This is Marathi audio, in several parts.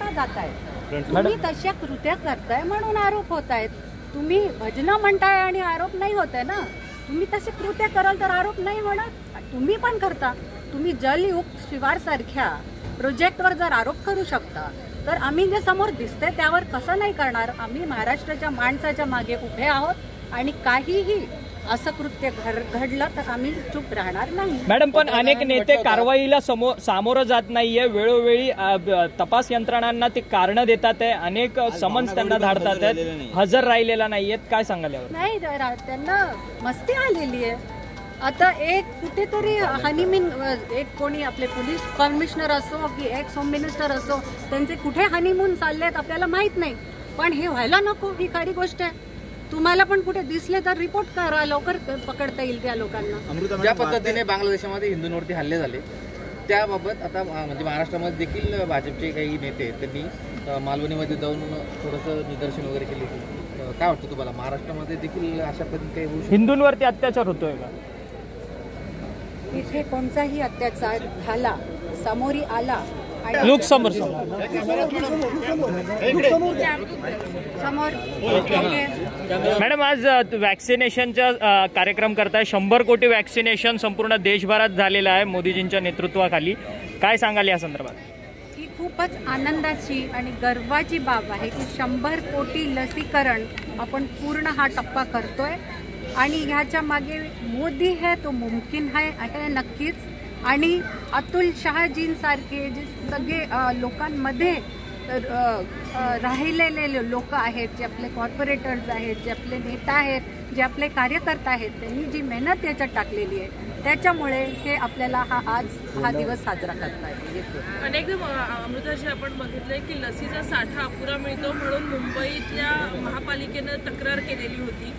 का जाताय तुम्ही तशा कृत्या करताय म्हणून आरोप होत आहेत तुम्ही भजनं म्हणताय आणि आरोप नाही होत आहे ना? तुम्ही तसे कृत्य कराल तर आरोप नाही होणार? तुम्ही पण करता. तुम्ही जलयुक्त शिवार सारख्या प्रोजेक्टवर जर आरोप करू शकता तर आम्ही जे समोर दिसतंय त्यावर कसं नाही करणार? आम्ही महाराष्ट्राच्या माणसाच्या मागे उभे आहोत आणि काहीही असं कृत्य घड- घडलं तर आम्ही चूप राहणार नाही. मॅडम पण अनेक नेते कारवाईला समो सामोरं जात नाहीये. वेळोवेळी तपास यंत्रणांना ते कारण देतात आहे. अनेक समन्स त्यांना धाडतात आहेत. हजर राहिलेला नाहीयेत. काय सांगाल नाही त्यांना मस्ती आलेली आहे. आता एक कुठेतरी हनीमीन एक कोणी आपले पोलीस कमिशनर असो की एक्स होम मिनिस्टर असो त्यांचे कुठे हनीमून चाललेत आपल्याला माहीत नाही. पण हे व्हायला नको ही खरी गोष्ट आहे. तुम्हाला पण कुठे दिसले तर रिपोर्ट करा लवकर पकडता येईल त्या लोकांना. ज्या पद्धतीने बांगलादेशामध्ये हिंदूंवरती हल्ले झाले त्याबाबत आता म्हणजे महाराष्ट्रामध्ये देखील भाजपचे काही नेते त्यांनी मालवणीमध्ये जाऊन थोडंसं निदर्शन वगैरे केले काय वाटतं तुम्हाला? महाराष्ट्रामध्ये देखील अशा पद्धतीने काही हिंदूंवरती अत्याचार होतोय का? इथे कोणताही अत्याचार झाला समोरी आला लुक समोर ओके. मॅडम आज वॅक्सिनेशनचा कार्यक्रम करताय. शंभर कोटी वॅक्सिनेशन संपूर्ण देशभरात झालेलं आहे मोदीजींच्या नेतृत्वाखाली. काय सांगाल या संदर्भात? ही खूपच आनंदाची आणि गर्वाची बाब आहे की शंभर कोटी लसीकरण आपण पूर्ण हा टप्पा करतोय. आणि ह्याच्या मागे मोदी है तो मुमकिन है आहे नक्कीच आणि अतुल शहाजींसारखे जे सगळे लोकांमध्ये राहिलेले लोक आहेत जे आपले कॉर्पोरेटर्स आहेत जे आपले नेता आहेत जे आपले कार्यकर्ता आहेत त्यांनी जी मेहनत याच्यात टाकलेली आहे त्याच्यामुळे हे आपल्याला हा आज हा दिवस साजरा करता येतो. अनेकदा अमृताशी आपण बघितलंय की लसीचा साठा अपुरा मिळतो म्हणून मुंबईतल्या महापालिकेनं तक्रार केलेली होती.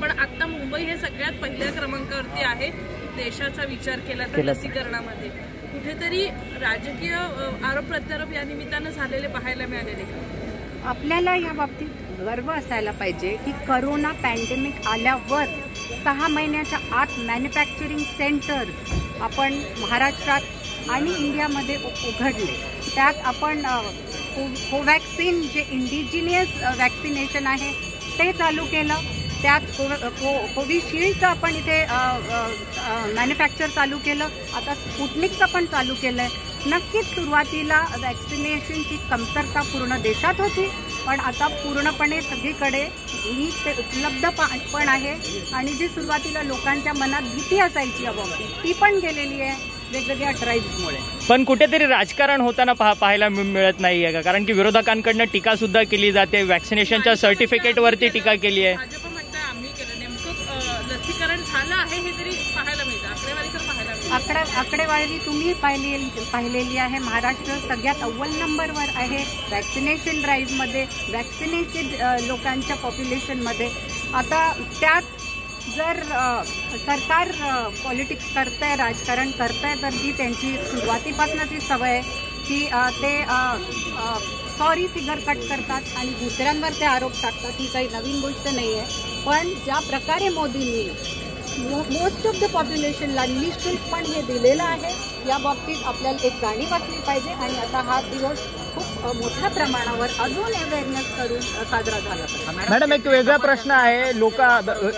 पण आता मुंबई हे सगळ्यात पहिल्या क्रमांकावरती आहे. देशाचा विचार केला तर लसीकरणामध्ये. कुठेतरी राजकीय आरोप प्रत्यारोप या निमित्तानं झालेले पाहायला मिळालेले. आपल्याला या बाबतीत गर्व असायला पाहिजे की करोना पॅन्डेमिक आल्यावर सहा महिन्याच्या आत मॅन्युफॅक्चरिंग सेंटर आपण महाराष्ट्रात आणि इंडियामध्ये उ- उघडले. त्यात आपण अ, को- कोवॅक्सिन जे इंडिजिनियस वॅक्सिनेशन आहे ते चालू केलं. त्यात को- को- कोविशिल्डचं आपण इथे मॅन्युफॅक्चर चालू केलं. आता स्पुटनिकचं पण चालू केलं आहे नक्कीच सुरुवातीला वॅक्सिनेशनची कमतरता पूर्ण देशात होती पण आता पूर्णपणे सगळीकडे नीट ते उपलब्ध पण आहे. आणि जी सुरुवातीला लोकांच्या मनात भीती असायची याबाबतीत ती पण गेलेली आहे वेगवेगळ्या ड्राईव्हमुळे पण कुठेतरी राजकारण होताना पाहा- पाहायला मिळत नाहीये का? कारण की विरोधकांकडनं टीका सुद्धा केली जाते वॅक्सिनेशनच्या सर्टिफिकेटवरती टीका केली आहे. लसीकरण झालं आहे हे तरी पाहायला मिळतं. आकडेवारी तर पाहायला मिळते. आकडा आकडेवारी तुम्ही पाहिले पाहिलेली आहे. महाराष्ट्र सगळ्यात अव्वल नंबरवर आहे. वॅक्सिनेशन ड्राईव्हमध्ये वॅक्सिनेटेड लोकांच्या पॉप्युलेशनमध्ये आता त्यात जर सरकार पॉलिटिक्स करतंय राजकारण करतंय तर ती त्यांची सुरुवातीपासूनची सवय आहे की ते सॉरी फिगर कट करतात आणि दुसऱ्यांवर ते आरोप टाकतात. ही काही नवीन गोष्ट नाही आहे पण ज्या प्रकारे मोदींनी मोस्ट ऑफ द पॉप्युलेशनला निशुल्क पण हे दिलेलं आहे या बाबतीत आपल्याला एक जाणीव असली पाहिजे आणि आता हा दिवस खूप मोठ्या प्रमाणावर अजून अवेअरनेस करून साजरा झाला. मॅडम एक वेगळा प्रश्न आहे. लोक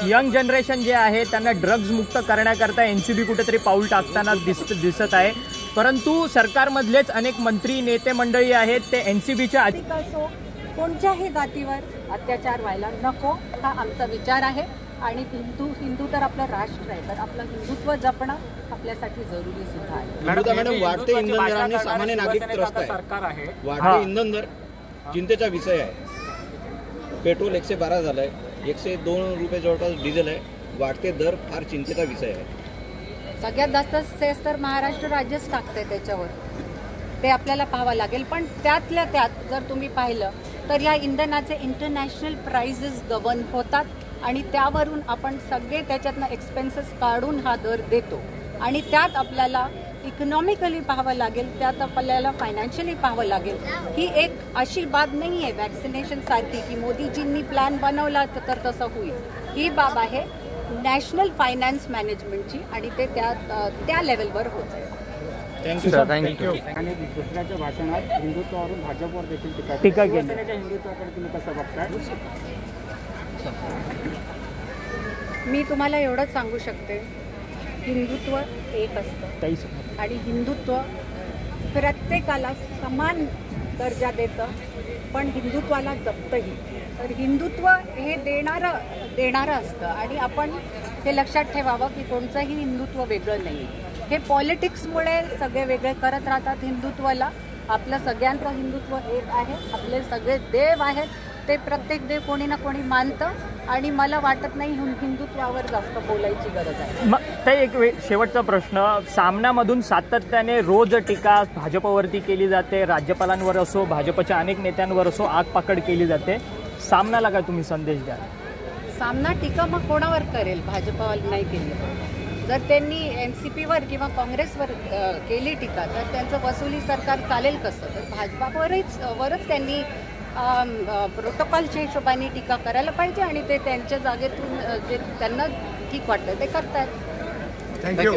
यंग जनरेशन जे आहे त्यांना ड्रग्ज मुक्त करण्याकरता एनसीबी कुठेतरी पाऊल टाकताना दिसत दिसत आहे. परंतु सरकारमधलेच अनेक मंत्री नेते मंडळी आहेत ते एनसीबीच्या जातीक असो कोणत्याही जातीवर अत्याचार व्हायला नको हा आमचा विचार आहे. आणि हिंदू हिंदू तर आपलं राष्ट्र आहे तर आपलं हिंदुत्व जपणं आपल्यासाठी जरुरी सुद्धा आहे. मॅडम वाढते इंधन दरांनी सामान्य नागरिक त्रस्त आहे. सरकार आहे. हा. वाढते इंधन दर चिंतेचा विषय आहे. पेट्रोल एकशे बारा झालंय एकशे दोन रुपये जवळपास डिझेल आहे. वाढते दर फार चिंतेचा विषय आहे. सगळ्यात जास्त सेस तर महाराष्ट्र राज्यच टाकते त्याच्यावर. ते आपल्याला पाहावं लागेल पण त्यातल्या त्यात जर तुम्ही पाहिलं तर या इंधनाचे इंटरनॅशनल प्राइजेस गवन होतात आणि त्यावरून आपण सगळे त्याच्यातनं एक्सपेन्सेस काढून हा दर देतो. आणि त्यात आपल्याला इकॉनॉमिकली पाहावं लागेल त्यात आपल्याला फायनान्शियली पाहावं लागेल. ही एक अशी बाब नाही आहे वॅक्सिनेशन सारखी की मोदीजींनी प्लॅन बनवला तर तर तसं होईल. ही बाब आहे नॅशनल फायनान्स मॅनेजमेंटची आणि ते त्या त्या लेवलवर होत आहे. थँक्यू आणि दुसऱ्याच्या भाषणात हिंदुत्वावरून भाजपवर देखील टीका टीका केली. हिंदुत्वाकडे तुम्ही कसं बघताय? मी तुम्हाला एवढंच सांगू शकते. हिंदुत्व एक असतं. आणि हिंदुत्व प्रत्येकाला समान दर्जा देतं पण हिंदुत्वाला जपतंही. तर हिंदुत्व हे देणारं देणारं असतं. आणि आपण हे लक्षात ठेवावं की कोणचंही हिंदुत्व वेगळं नाही हे पॉलिटिक्समुळे सगळे वेगळे करत राहतात हिंदुत्वाला. आपलं सगळ्यांचं हिंदुत्व एक आहे. आपले सगळे देव आहेत. ते प्रत्येक देव कोणी ना कोणी मानतं. आणि मला वाटत नाही हिंदुत्वावर जास्त बोलायची गरज आहे. मग ते एक वे- शेवटचा प्रश्न. सामन्यामधून सातत्याने रोज टीका भाजपवरती केली जाते. राज्यपालांवर असो भाजपच्या अनेक नेत्यांवर असो आगपाकड केली जाते. सामन्याला काय तुम्ही संदेश द्याल? सामना टीका मग कोणावर करेल? भाजपवर नाही केली. जर त्यांनी एन सी पीवर किंवा काँग्रेसवर केली टीका तर त्यांचं वसुली सरकार चालेल कसं? तर भाजपावरच वरच त्यांनी प्रोटोकॉलच्या हिशोबाने टीका करायला पाहिजे आणि ते त्यांच्या जागेतून जे त्यांना ठीक वाटतं ते करतात थँक्यू